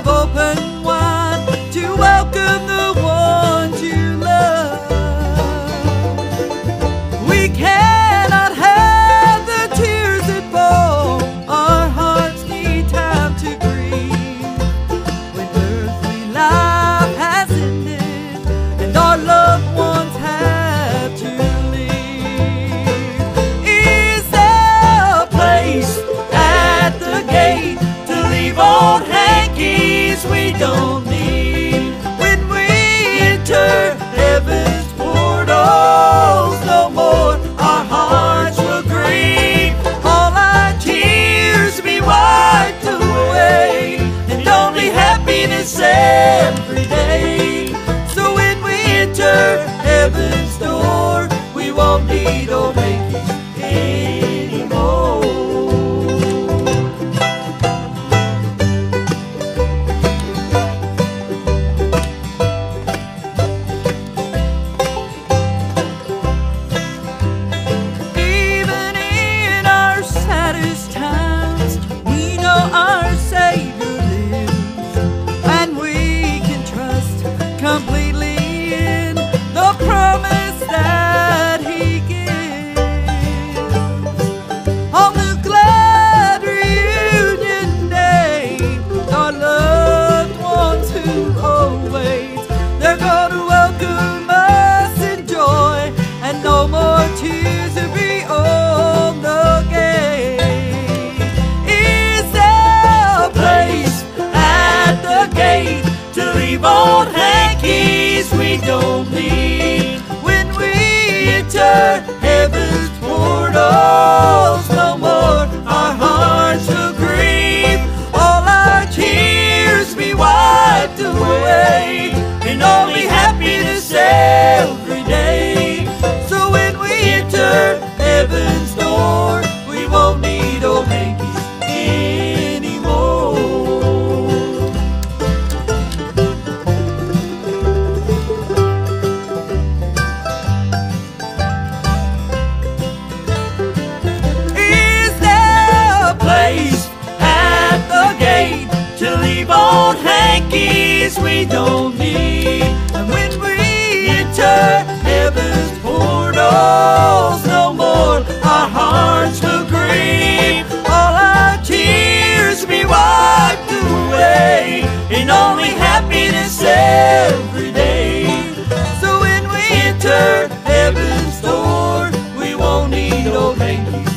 I've opened. enter heaven's door, we won't need old making. to be on the. Is there a place at the gate to leave old hankies we don't need when we turn? cookies we don't need. And when we enter heaven's portals, no more our hearts will grieve. All our tears be wiped away, and only happiness every day. So when we enter heaven's door, we won't need old thank.